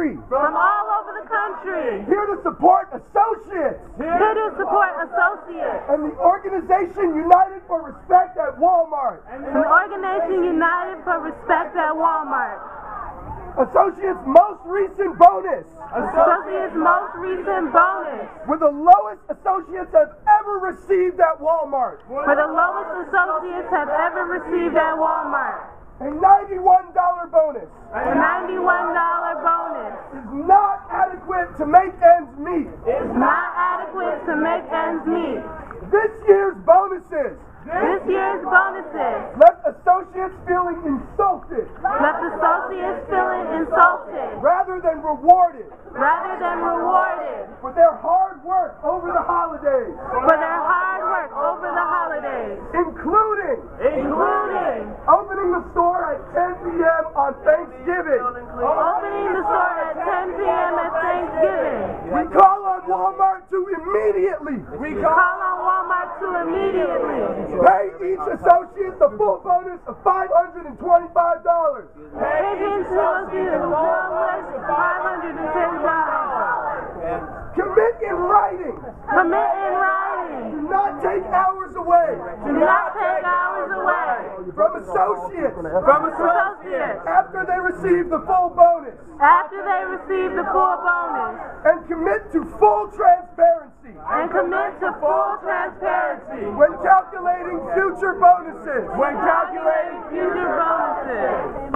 country. From all over the country. Here to support associates. Here, Here to support associates. And the organization United for Respect at Walmart. And the organization United for Respect at Walmart. Associates most recent bonus. Associates most recent bonus. With the lowest associates have ever received at Walmart. For the lowest associates have ever received at Walmart. And adequate to make ends meet. is not adequate to make ends meet. This year's bonuses This year's bonuses left associates feeling insulted left associates feeling insulted rather than rewarded rather than rewarded for their hard work over the holidays, for their hard work over the holidays, including including opening the store at 10 p.m. on Thanksgiving. opening the store at 10 p.m. at Thanksgiving. We call on Walmart to immediately. Call on Walmart to immediately. Pay each associate the full bonus of $525. pay the associates no less than $510. Commit in writing. Commit in writing. Do not take hours away. Do not take hours away. From associates. From associates. After they receive the full bonus. After they receive the full bonus. and commit to full transparency and commit to full transparency when calculating future bonuses. when calculating future bonuses.